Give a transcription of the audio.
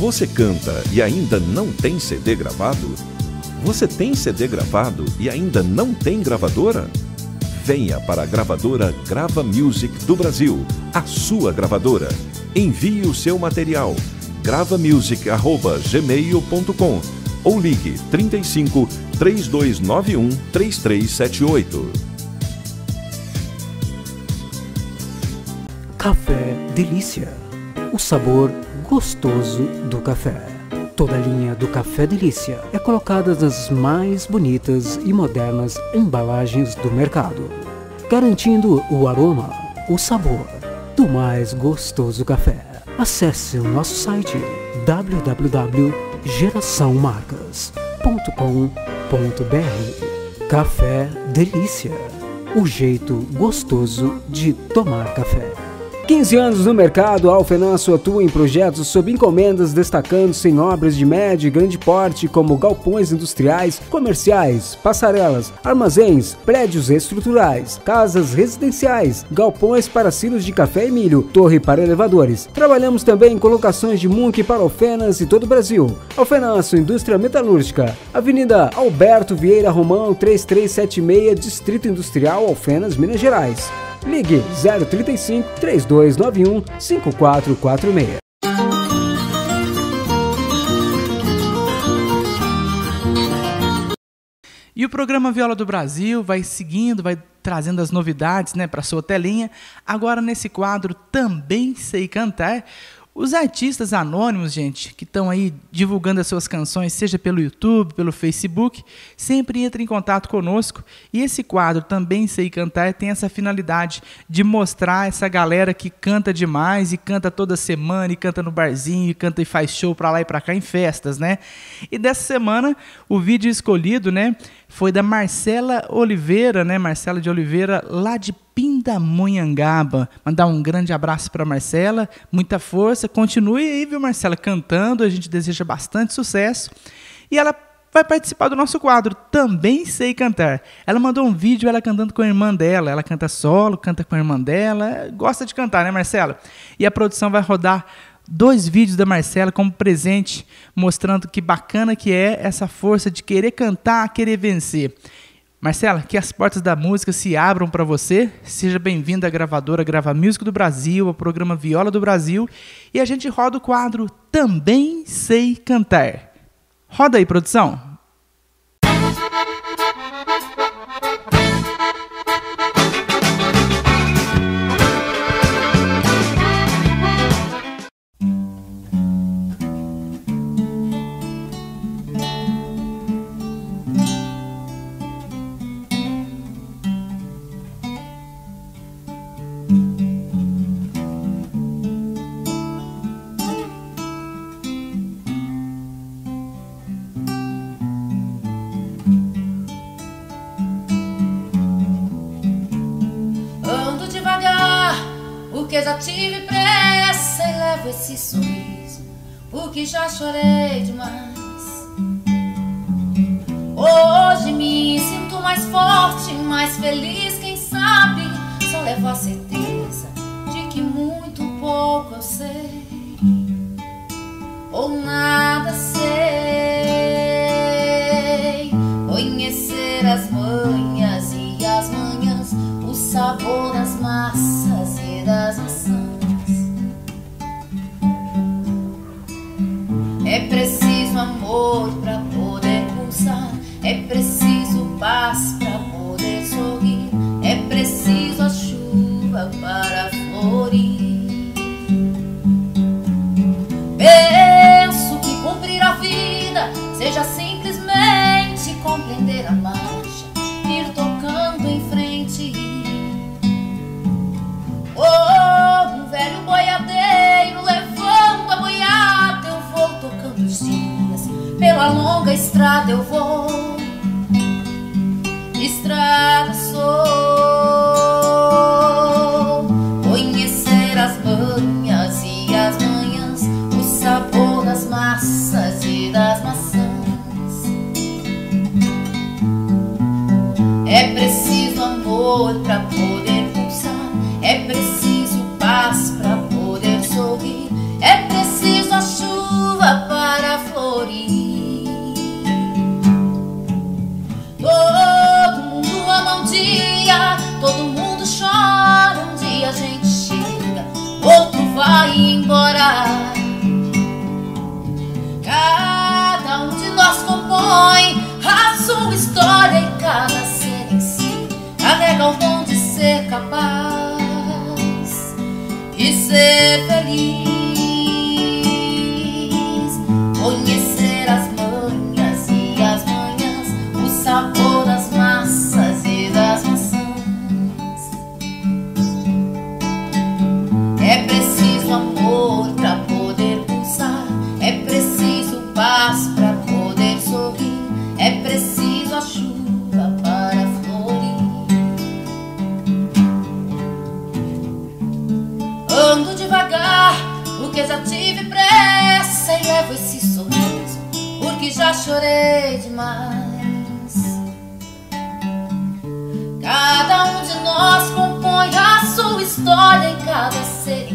Você canta e ainda não tem CD gravado? Você tem CD gravado e ainda não tem gravadora? Venha para a gravadora Grava Music do Brasil, a sua gravadora. Envie o seu material gravamusic@gmail.com ou ligue 35 3291 3378. Café Delícia. O sabor gostoso do café. Toda a linha do Café Delícia é colocada nas mais bonitas e modernas embalagens do mercado, garantindo o aroma, o sabor do mais gostoso café. Acesse o nosso site www.geraçãomarcas.com.br Café Delícia. O jeito gostoso de tomar café. 15 anos no mercado, a Alfenanço atua em projetos sob encomendas, destacando-se em obras de médio e grande porte, como galpões industriais, comerciais, passarelas, armazéns, prédios estruturais, casas residenciais, galpões para silos de café e milho, torre para elevadores. Trabalhamos também em colocações de MUNC para Alfenas e todo o Brasil. Alfenanço, Indústria Metalúrgica, Avenida Alberto Vieira Romão, 3376, Distrito Industrial Alfenas, Minas Gerais. Ligue 035 3291 5446. E o programa Viola do Brasil vai seguindo, vai trazendo as novidades né, para sua telinha. Agora, nesse quadro Também Sei Cantar, os artistas anônimos, gente, que estão aí divulgando as suas canções, seja pelo YouTube, pelo Facebook, sempre entram em contato conosco. E esse quadro também sei cantar tem essa finalidade de mostrar essa galera que canta demais e canta toda semana e canta no barzinho e canta e faz show para lá e para cá em festas, né? E dessa semana o vídeo escolhido, né, foi da Marcela Oliveira, né, Marcela de Oliveira, lá de Pindamonhangaba. Mandar um grande abraço para Marcela, muita força. Continue aí, viu, Marcela, cantando. A gente deseja bastante sucesso. E ela vai participar do nosso quadro Também Sei Cantar. Ela mandou um vídeo ela cantando com a irmã dela. Ela canta solo, canta com a irmã dela. Gosta de cantar, né, Marcela? E a produção vai rodar dois vídeos da Marcela como presente, mostrando que bacana que é essa força de querer cantar, querer vencer. Marcela, que as portas da música se abram para você. Seja bem-vinda à gravadora Grava Música do Brasil, ao programa Viola do Brasil. E a gente roda o quadro Também Sei Cantar. Roda aí, produção. Tive pressa e levo esse sorriso, porque já chorei demais. Hoje me sinto mais forte, mais feliz, quem sabe só levo a certeza de que muito pouco eu sei, ou nada sei. Estrada eu vou. Estrada sou ser feliz. chorei demais. Cada um de nós compõe a sua história em cada ser